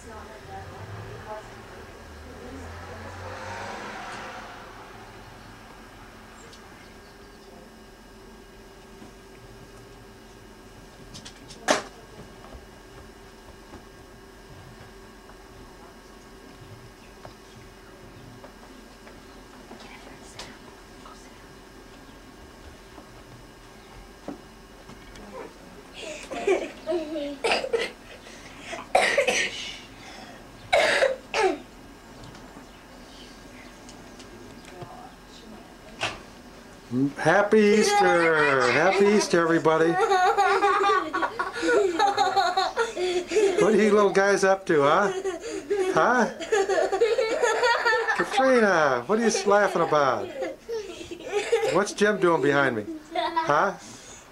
it's not like that. Happy Easter! Happy Easter, everybody! What are you little guys up to, huh? Huh? Katrina, what are you laughing about? What's Jim doing behind me? Huh?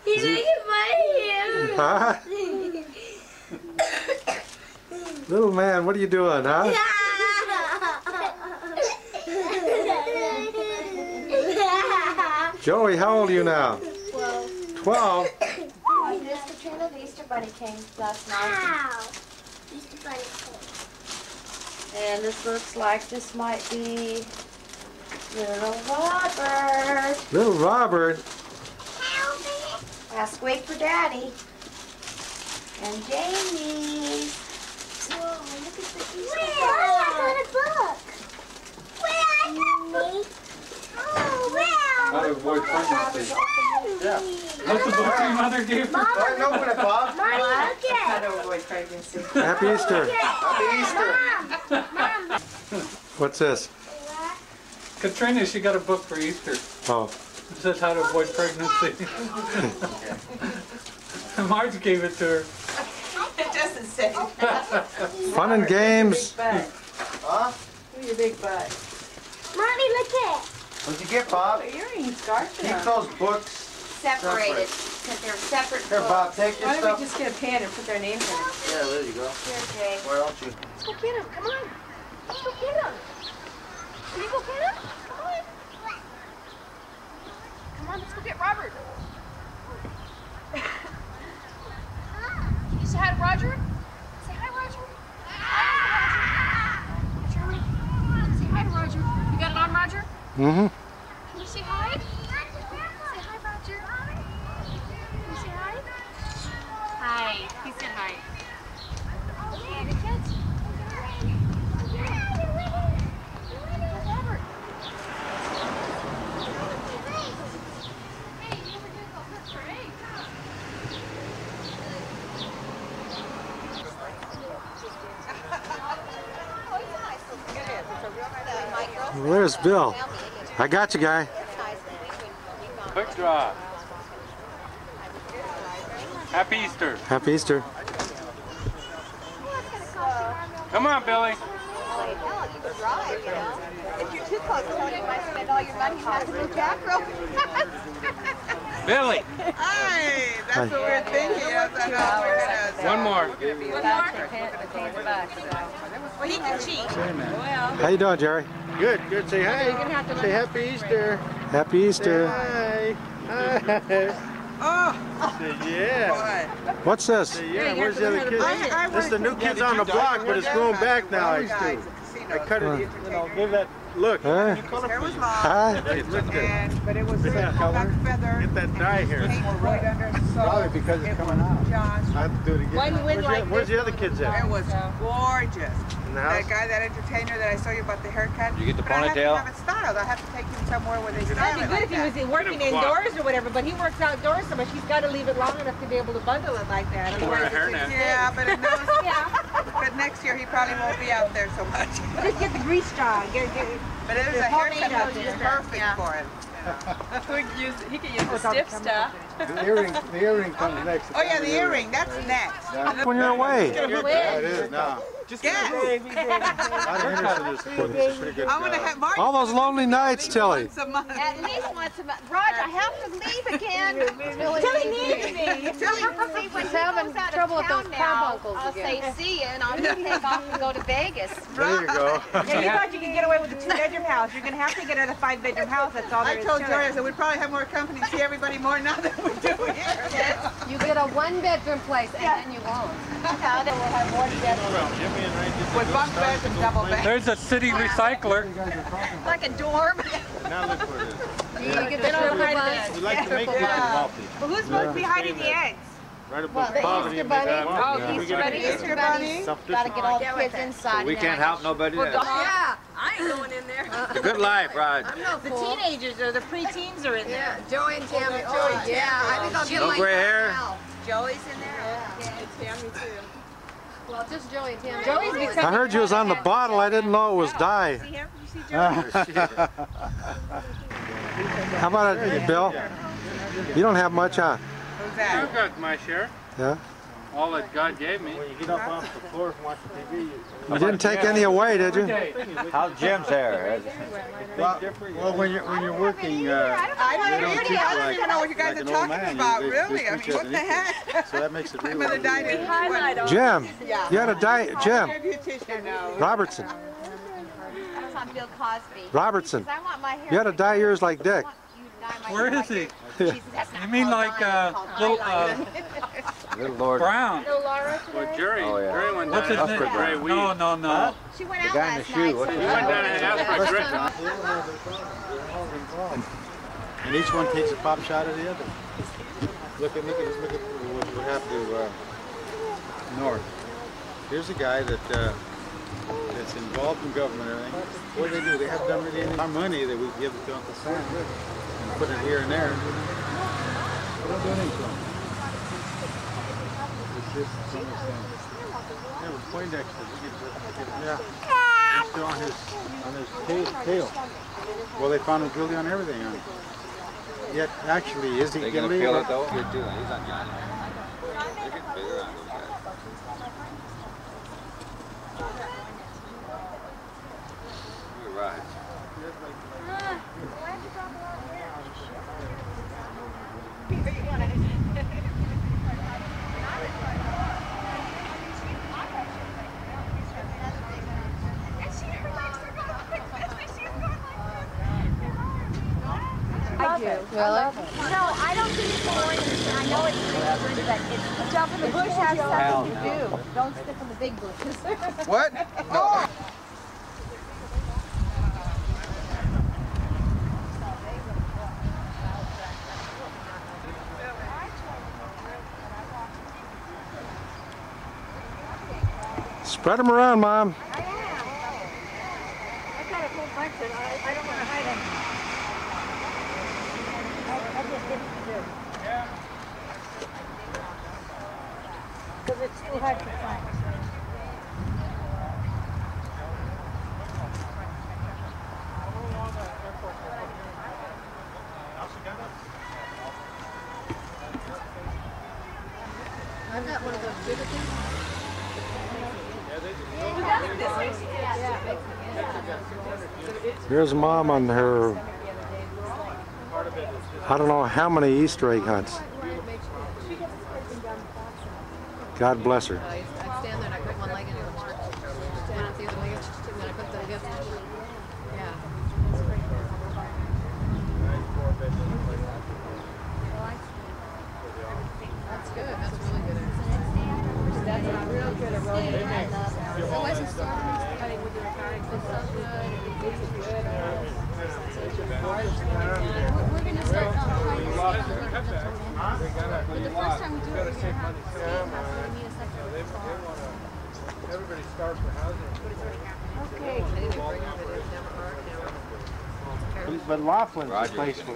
He's making fun of Huh? Little man, what are you doing, huh? Joey, how old are you now? Well, Twelve? this Katrina the train of the Easter Bunny came last night. Easter Bunny And this looks like this might be little Robert. Little Robert? Help me. Ask wait for daddy. And Jamie. Whoa, look at the Easter Bunny. I got a book. Where I got me? Oh, well. How to avoid pregnancy. Yeah. That's the book your mother gave you. Go and open it, Bob. Mommy, look How at to avoid pregnancy. Happy Easter. Happy Easter. Mom. Mom. What's this? Katrina, she got a book for Easter. Oh, It says how to avoid pregnancy. Marge gave it to her. It doesn't say. fun and games. Huh? your big butt. Mommy, look at What'd you get, Bob? Earrings, scarf Keep those books. Separated, because they're separate Here, Bob, take your Why don't we just get a pen and put their names in it? Yeah, there you go. Here, Jay. Where else you? Let's go get him. Come on. Let's go get him. Can you go get him? Come on. Come on, let's go get Robert. Can you say hi to Roger? Say hi, Roger. Hi, Roger. Roger. Say hi to Roger. You got it on, Roger? Mm-hmm. Can you say hi? Say hi, Roger. Can you say hi? Hi. He said hi. Okay, the kids. Robert. Hey, you never did go good for eight. Where's Bill? I got you, guy. Quick draw. Happy Easter. Happy Easter. Come on, Billy. If you're too close, Tony, you might spend all your money on a new back row. Billy. Hi, that's what we're thinking. Yes, I know we're. One more. Well, he can cheat. How you doing, Jerry? Good, good. Say hi. Say Happy Easter. Happy Easter. Hi. Hi. Oh, Say yeah. boy. What's this? Say yeah. Where's the other kids? I, I This is the new kids on the block, but it's going back now. I see. I cut it. You know, give that look. Huh? Here was mom, Hi. Hey, look at and but it was Look at that pulled back feather, Get that dye here. paint right under, so Probably because it's it coming was out. Josh. I have to do it again. One Where's, like the, where's the other kids at? It was gorgeous. In the That guy, that entertainer that I showed you about the haircut. You get the but I have to have it styled. I have to take him somewhere where they style it That'd be like good if he that. was working Get a plot. indoors or whatever, but he works outdoors so much. He's got to leave it long enough to be able to bundle it like that. Wear a hairnet. Yeah, but it knows, yeah. but next year he probably won't be out there so much. Just get the grease straw. Get, get, But it was a homemade haircut out that was there. perfect Yeah. for him. He could use, he could use Oh, the stiff stuff. The earring, the earring comes oh, next. Oh yeah, the earring. That's next. When you're away. Yeah, it is now. Yes. A lot of interest this sport. It's a pretty good. I'm gonna have Mark. All those lonely nights, Tilly. once a month. At least once a month. Roger, I have to leave again. Tilly needs me. See, when he having goes out of trouble with town those now, carbuncles I'll again. say see you and I'll just take off off and go to Vegas. There you go. Yeah, you thought you could get away with a two-bedroom house. You're gonna have to get her a five-bedroom house. That's all there I told to Joy, I it. said, we probably have more company, see everybody more now than we do here. You get a one-bedroom place and then you won't. Now that we'll have one bedroom. Jimmy and Ray did With bunk beds and double beds. There's a city recycler. Like a dorm. Now look what it is. You get the triple hide. We like to make people Yeah. wealthy. Well, who's supposed to be hiding the eggs? Right above the poverty Easter Bunny? Oh, wealthy. Easter We get Bunny. Easter Bunny. Gotta get all the kids inside. We can't help nobody else. Yeah, I ain't going in there. It's a good life, Rod. I'm no The fool. teenagers or the preteens are in there. Yeah, Joey and Tammy. Oh, yeah, I think I'll get No my gray hair? Joey's in there? Yeah, Tammy too. Well, just Joey and Tammy. Joey's Really? becoming- I heard you was on the bottle. I didn't know it was dye. See him? You see Joey? How about it, Bill? You don't have much, huh? Who's I that? got my share. Yeah. All that God gave me. When you get up off the floor and watch the TV, you You didn't take any away, did you? How's Jim's hair? well, well, when you're when you're working, uh, I you don't don't really, I don't like, even know what you guys like are an old talking man. about, You- really. I mean, what the heck? so that makes it My really. mother died in. Jim, Yeah. you had a dye. Jim Your. Robertson. I Bill Cosby. Robertson. 'Cause I want my hair. You had to dye yours like Dick. I want you to dye my Where hair like he? this. She said, "That's not You mean like dyeing, uh, little uh, highlighting." Little Lord. Brown? Little Laura Well, today? Jerry, Oh, yeah. Jerry went What's down his and name? Ray Weed. No, no, no. She went The out guy in the last shoe, night. what's his He she- went down and asked for a drink. And each one takes a pop shot of the other. Look at look at look at what we have to uh, North. Here's a guy that uh, that's involved in government and everything. What do they do? They have done really any our money that we give to Uncle Sam and put it here and there. They don't do anything to 'em. It's just some of. Yeah, with Poindexter, we get, get, yeah. He's still on his on his tail. tail. Well, they found him guilty on everything. On Yet, actually, is he They gonna guilty? it though? You're doing. He's on Johnny. They're getting bigger on those guys. You're right. I do. Really? No, I don't think it's boring. I know it's dangerous, but it's jump in the bush has something to do. Don't stick in the big bushes. What? No. Spread them around, Mom. I've got a whole bunch of, I, I don't want to hide them. I, I just didn't do. Because it's too hard to find. I've one of those. Here's Mom on her, I don't know how many Easter egg hunts. God bless her. I I'd stand I put one the water, stand up the other leg, and then I put the against. Yeah. Good. That's really good. That's a real good aroma. So what's the story? It's so good. It's good. We're- We're gonna start trying to But the first time we do it, we're gonna have to see we need a second. Everybody starves for housing. Okay. I didn't even bring it, but it's never hard, never. But Laughlin's Roger. the place for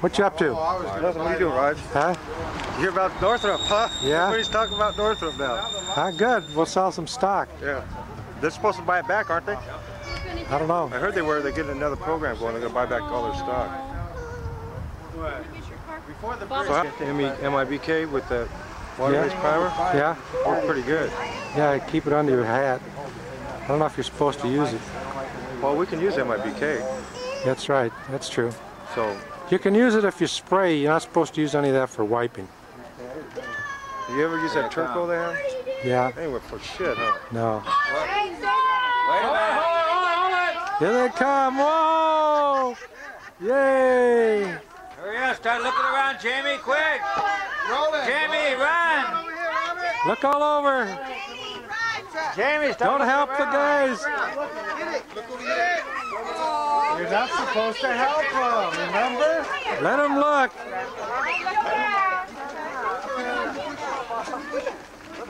What you up to? Nothing. What are you doing, Raj? Huh? You hear about Northrop, huh? Yeah? Everybody's talking about Northrop now. Ah, good. We'll sell some stock. Yeah. They're supposed to buy it back, aren't they? I don't know. I heard they were. They're getting another program going. They're going to buy back all their stock. Before the MIBK with the water-based primer, Yeah? worked pretty good. Yeah, keep it under your hat. I don't know if you're supposed to use it. Well, we can use MIBK, That's right. That's true. so You can use it if you spray. You're not supposed to use any of that for wiping. you ever use that charcoal they have? Yeah, They were for shit, huh? no. Wait a minute. Here they come. Whoa! Yay! Hurry up, start looking around, Jamie, quick. Jamie, run. Look all over. Jamie, start Don't help the guys. You're not supposed to help them, remember? Let them look.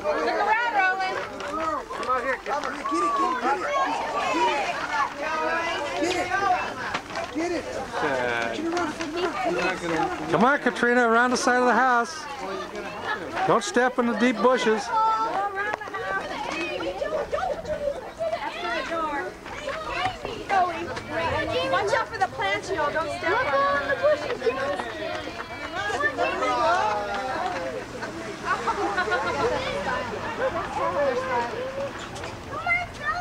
Look around, Roland. Come on, Katrina, around the side of the house. Don't step in the deep bushes. Watch out for the plants, know. Don't step on them.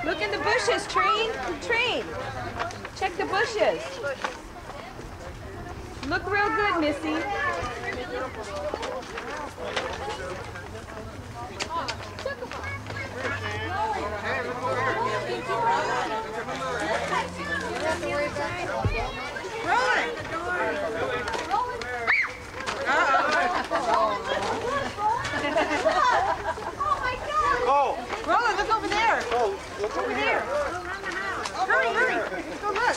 Look in the bushes, Train. Check the bushes. Look real good, Missy. Roland, look over there. look over there. Hurry, hurry. Go look.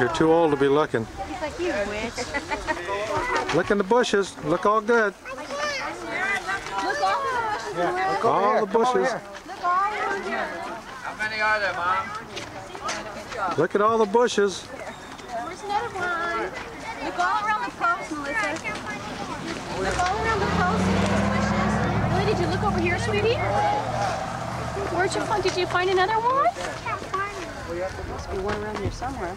You're too old to be looking. He's like, you witch. Look in the bushes. Look all good. Look all the bushes. Look all the bushes. Look all over here. How many are there, Mom? Look at all the bushes. Where's another one? Look all around the post, Melissa. Look all around the post. Bushes. Really? Did you look over here, sweetie? Where'd you find? Did you find another one? Must be one around here somewhere.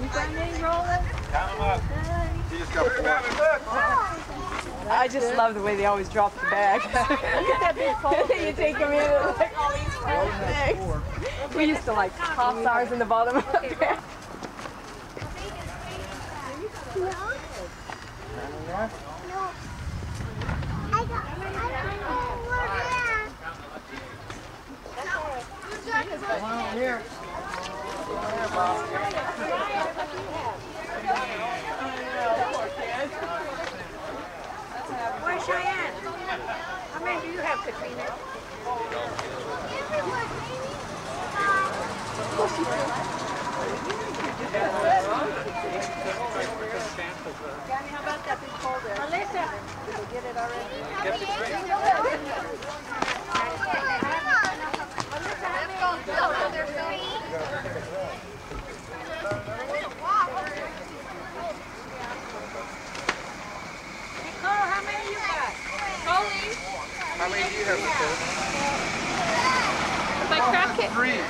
You find any rolling? He just got four. I just love the way they always drop the bag. Look at that big pole. you take them in and like all these bags. We used to like toss ours in the bottom of the bag. Where's Cheyenne? How many do you have, Katrina? Gabby, how about that big pole there? Did they get it already? Nicole, how many you got? Coley. How many do you have, Nicole? If I crack it. Three.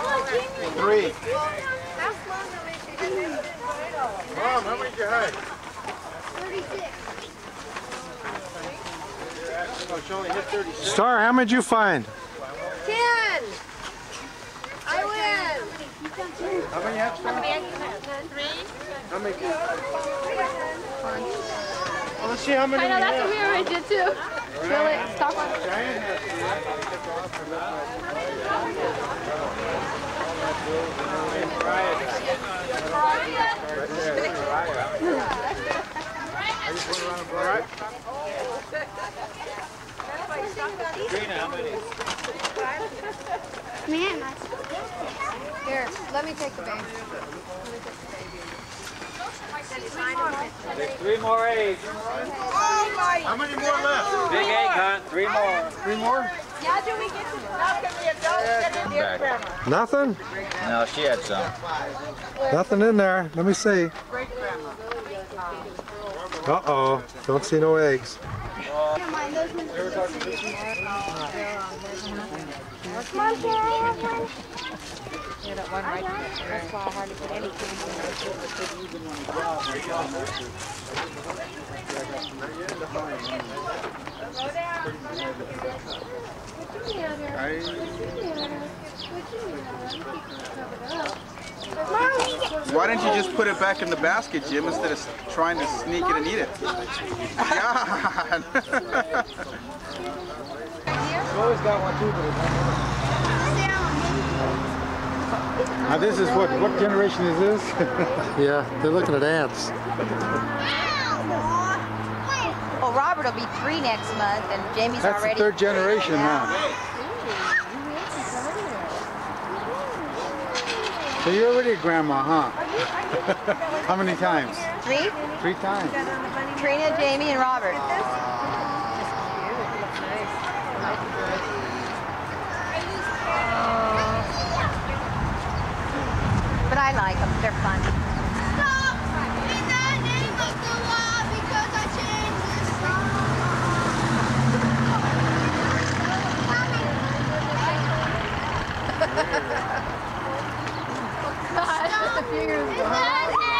Oh, Three. That's one how many did you have? Mom, how many did you have? Oh, she only hit 36. Star, how many did you find? Ten. I win. How many have, Star? Three. How many? Well, let's see how many I know we that's have. what we already did too. Really? Stop on. Cheyenne has three. All right. Man, Here, let me take the bag. There's three more eggs. How many more left? Big egg hunt, three more. Three more? Now do we get to Now the adults get in there, Grandma? Nothing? No, she had some. Nothing in there. Let me see. Uh-oh. Don't see no eggs. Why don't you just put it back in the basket, Jim, instead of trying to sneak it and eat it? God. always got one too, but Now this is what, what generation is this? Yeah, they're looking at ants. Well, oh, Robert will be three next month, and Jamie's That's the already. third generation now. So you're already a grandma, huh? How many times? Three? Three times. Trina, Jamie, and Robert. But I like them. They're fun. Oh, God. Stop.